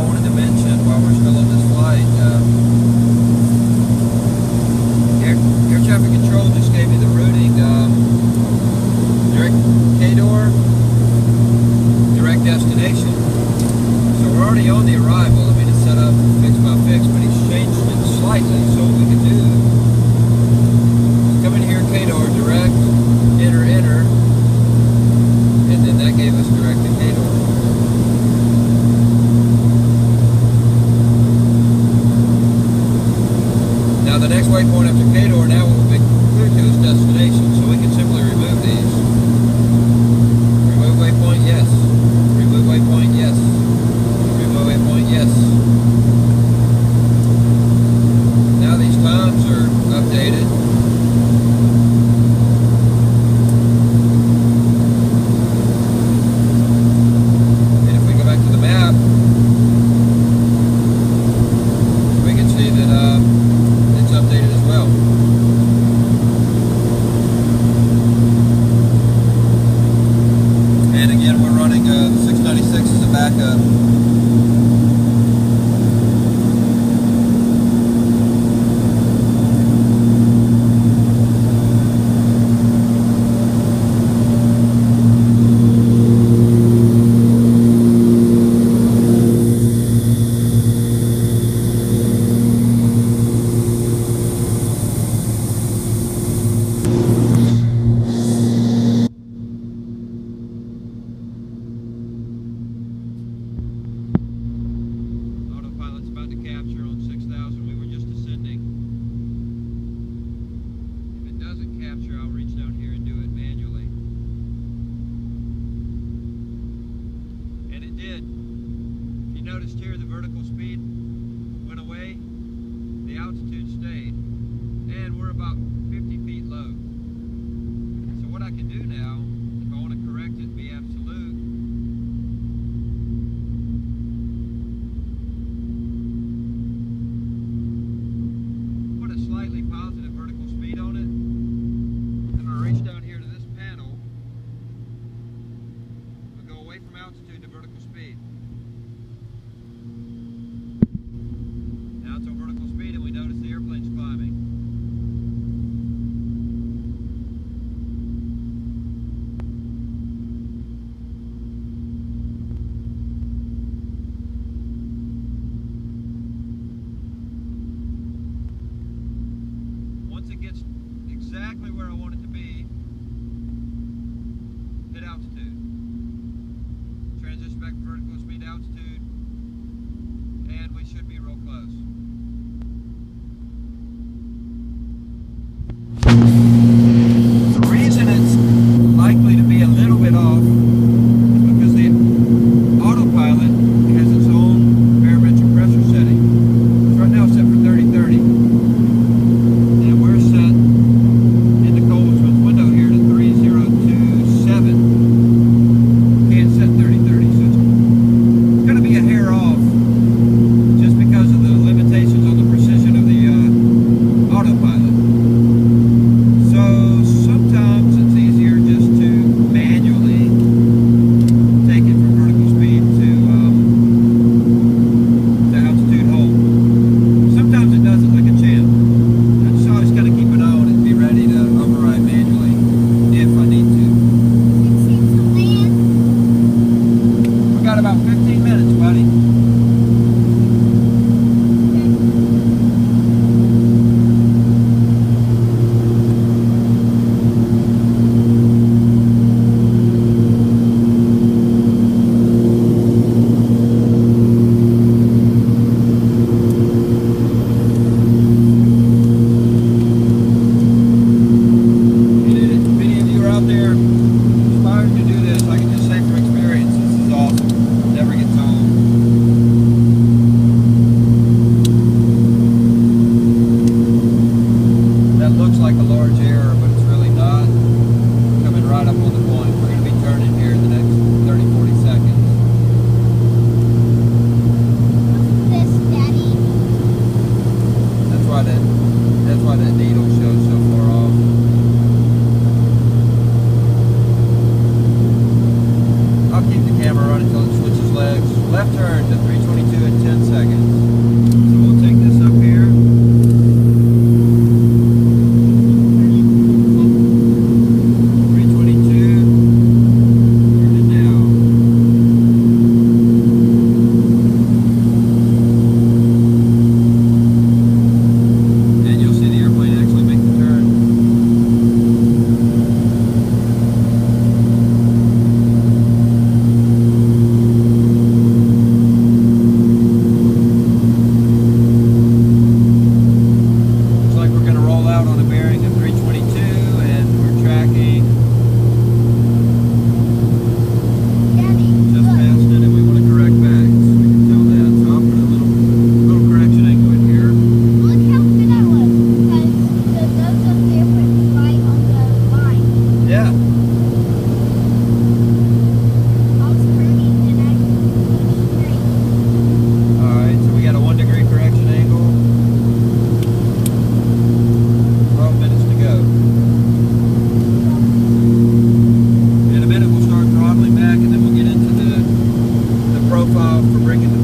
I wanted to mention while we're still on this flight, uh, air, air traffic control just gave me the routing. Um, direct KDOR, direct destination. So we're already on the arrival. I mean, it's set up fix by fix, but he's changed it slightly. So what we can do is come in here, KDOR, direct, enter, enter, and then that gave us direct to KDOR. waypoint up to Cador now will be clear to its destination, so we can simply remove these. Remove waypoint, yes. Remove waypoint, yes. Remove waypoint, yes. Now these times are updated. backup. altitude to vertical speed. Legs. Left turn to 322 in 10 seconds. wearing a for breaking the